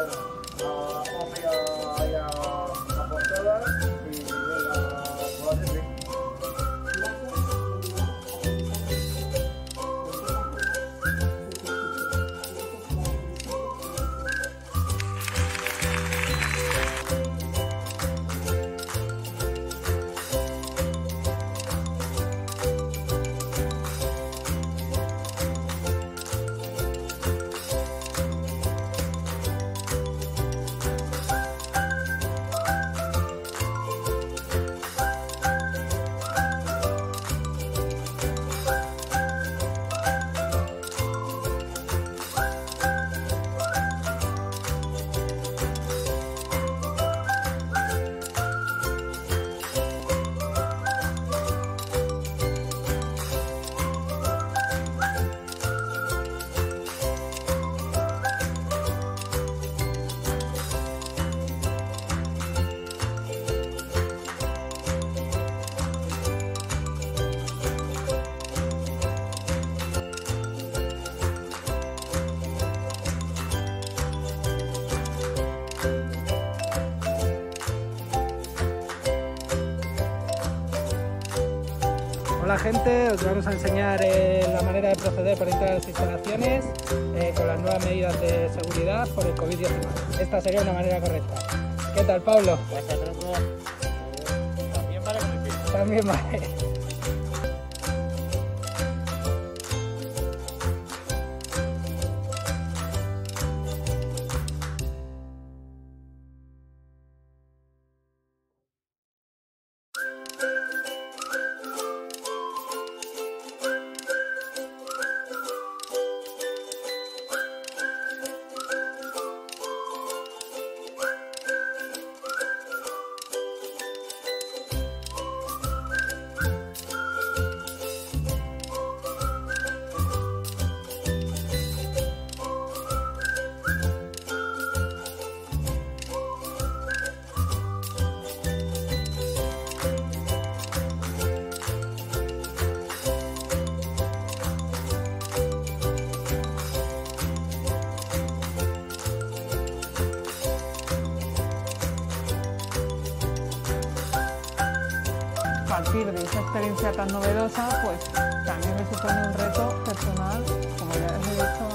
Obrigado. Ah. Hola gente, os vamos a enseñar eh, la manera de proceder para entrar a las instalaciones eh, con las nuevas medidas de seguridad por el COVID-19. Esta sería una manera correcta. ¿Qué tal, Pablo? También vale. También vale. Partir de esa experiencia tan novedosa, pues también me supone un reto personal, como ya les he dicho.